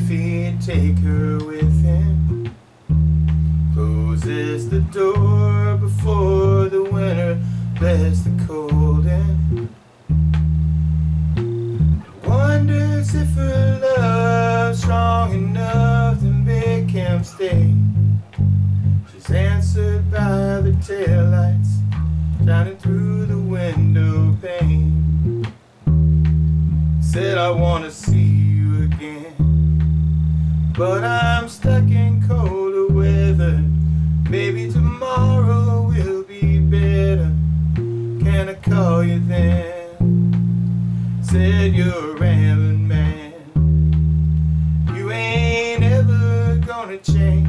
coffee to take her with him. Closes the door before the winter lets the cold in. Wonders if her love's strong enough to make him stay. She's answered by the taillights shining through the window. Said I wanna see you again, but I'm stuck in colder weather. Maybe tomorrow will be better. Can I call you then? Said you're a rambling man. You ain't ever gonna change.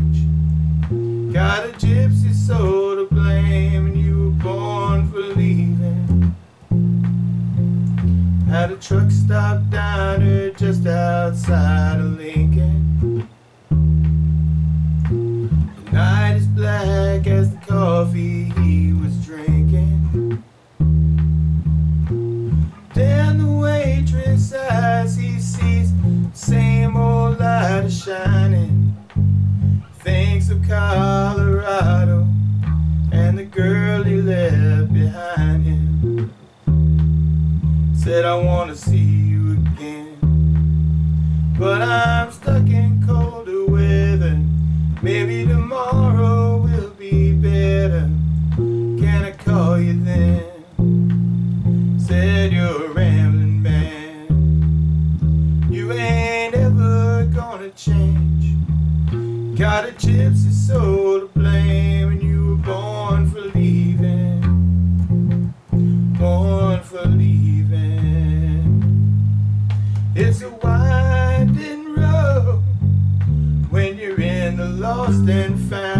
Truck stop diner just outside of Lincoln. The night is black as the coffee he was drinking. Then the waitress as he sees same old light is shining. Thinks of Colorado Said I wanna see you again, but I'm stuck in colder weather. Maybe tomorrow will be better. Can I call you then? Said you're a rambling man. You ain't ever gonna change. Got a gypsy soul lost and found.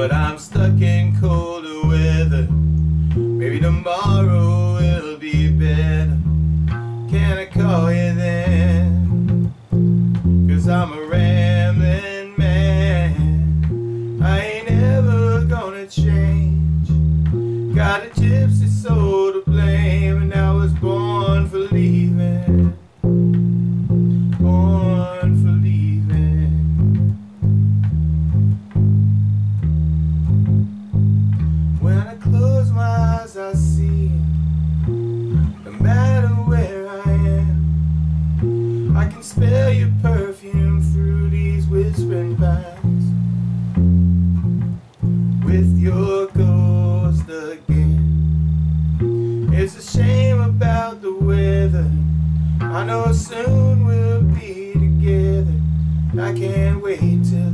But I'm stuck in colder weather. Maybe tomorrow will be better. Can I call you then? Cause I'm a rambling man. I ain't ever gonna change. Got a gypsy soul to blame, With your ghost again. It's a shame about the weather. I know soon we'll be together. I can't wait till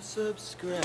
subscribe.